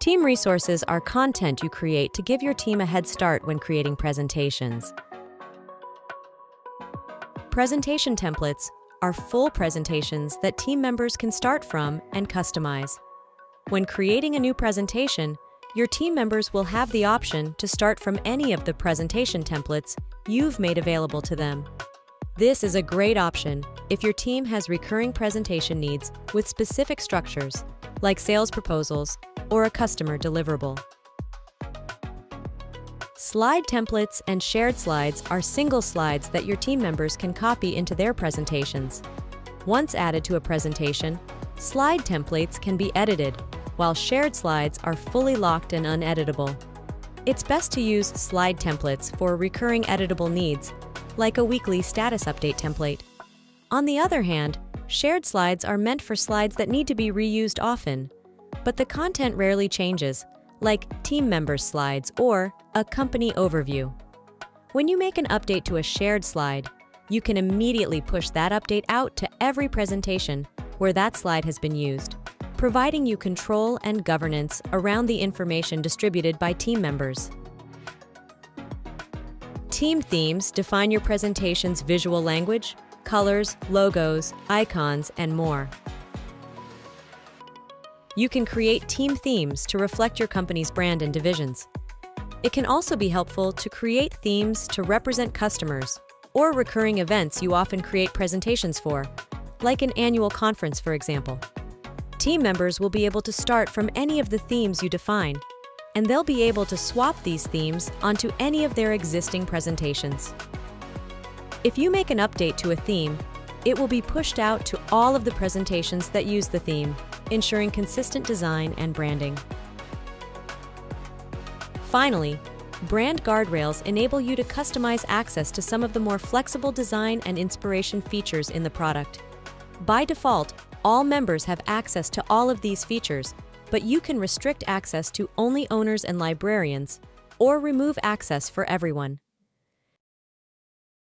Team resources are content you create to give your team a head start when creating presentations. Presentation templates are full presentations that team members can start from and customize. When creating a new presentation, your team members will have the option to start from any of the presentation templates you've made available to them. This is a great option if your team has recurring presentation needs with specific structures, like sales proposals or a customer deliverable. Slide templates and shared slides are single slides that your team members can copy into their presentations. Once added to a presentation, slide templates can be edited, while shared slides are fully locked and uneditable. It's best to use slide templates for recurring editable needs like a weekly status update template. On the other hand, shared slides are meant for slides that need to be reused often, but the content rarely changes, like team members slides or a company overview. When you make an update to a shared slide, you can immediately push that update out to every presentation where that slide has been used, providing you control and governance around the information distributed by team members. Team themes define your presentation's visual language, colors, logos, icons, and more. You can create team themes to reflect your company's brand and divisions. It can also be helpful to create themes to represent customers or recurring events you often create presentations for, like an annual conference, for example. Team members will be able to start from any of the themes you define and they'll be able to swap these themes onto any of their existing presentations. If you make an update to a theme, it will be pushed out to all of the presentations that use the theme, ensuring consistent design and branding. Finally, brand guardrails enable you to customize access to some of the more flexible design and inspiration features in the product. By default, all members have access to all of these features, but you can restrict access to only owners and librarians or remove access for everyone.